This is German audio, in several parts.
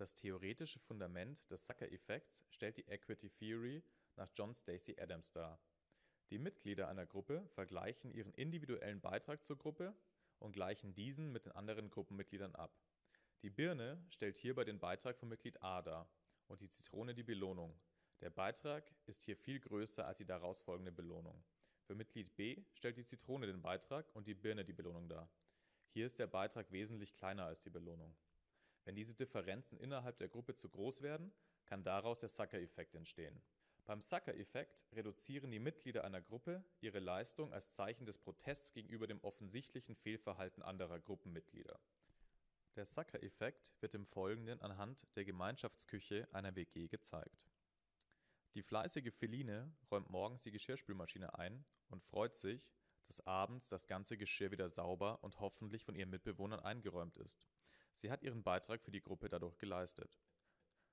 Das theoretische Fundament des Zucker-Effekts stellt die Equity Theory nach John Stacey Adams dar. Die Mitglieder einer Gruppe vergleichen ihren individuellen Beitrag zur Gruppe und gleichen diesen mit den anderen Gruppenmitgliedern ab. Die Birne stellt hierbei den Beitrag von Mitglied A dar und die Zitrone die Belohnung. Der Beitrag ist hier viel größer als die daraus folgende Belohnung. Für Mitglied B stellt die Zitrone den Beitrag und die Birne die Belohnung dar. Hier ist der Beitrag wesentlich kleiner als die Belohnung. Wenn diese Differenzen innerhalb der Gruppe zu groß werden, kann daraus der Sucker-Effekt entstehen. Beim Sucker-Effekt reduzieren die Mitglieder einer Gruppe ihre Leistung als Zeichen des Protests gegenüber dem offensichtlichen Fehlverhalten anderer Gruppenmitglieder. Der Sucker-Effekt wird im Folgenden anhand der Gemeinschaftsküche einer WG gezeigt. Die fleißige Feline räumt morgens die Geschirrspülmaschine ein und freut sich, dass abends das ganze Geschirr wieder sauber und hoffentlich von ihren Mitbewohnern eingeräumt ist. Sie hat ihren Beitrag für die Gruppe dadurch geleistet.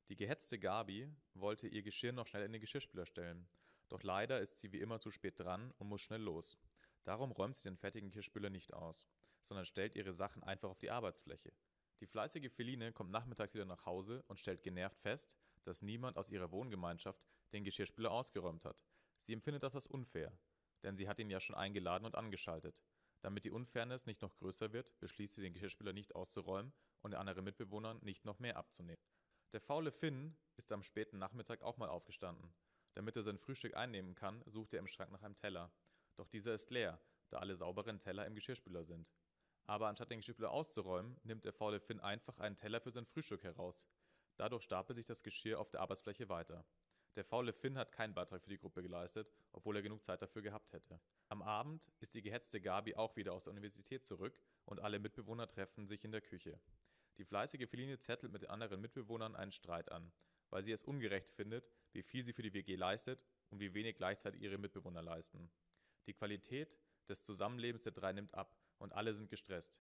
Die gehetzte Gabi wollte ihr Geschirr noch schnell in den Geschirrspüler stellen, doch leider ist sie wie immer zu spät dran und muss schnell los. Darum räumt sie den fertigen Geschirrspüler nicht aus, sondern stellt ihre Sachen einfach auf die Arbeitsfläche. Die fleißige Feline kommt nachmittags wieder nach Hause und stellt genervt fest, dass niemand aus ihrer Wohngemeinschaft den Geschirrspüler ausgeräumt hat. Sie empfindet das als unfair, denn sie hat ihn ja schon eingeladen und angeschaltet. Damit die Unfairness nicht noch größer wird, beschließt sie, den Geschirrspüler nicht auszuräumen und den anderen Mitbewohnern nicht noch mehr abzunehmen. Der faule Finn ist am späten Nachmittag auch mal aufgestanden. Damit er sein Frühstück einnehmen kann, sucht er im Schrank nach einem Teller. Doch dieser ist leer, da alle sauberen Teller im Geschirrspüler sind. Aber anstatt den Geschirrspüler auszuräumen, nimmt der faule Finn einfach einen Teller für sein Frühstück heraus. Dadurch stapelt sich das Geschirr auf der Arbeitsfläche weiter. Der faule Finn hat keinen Beitrag für die Gruppe geleistet, obwohl er genug Zeit dafür gehabt hätte. Am Abend ist die gehetzte Gabi auch wieder aus der Universität zurück und alle Mitbewohner treffen sich in der Küche. Die fleißige Feline zettelt mit den anderen Mitbewohnern einen Streit an, weil sie es ungerecht findet, wie viel sie für die WG leistet und wie wenig gleichzeitig ihre Mitbewohner leisten. Die Qualität des Zusammenlebens der drei nimmt ab und alle sind gestresst.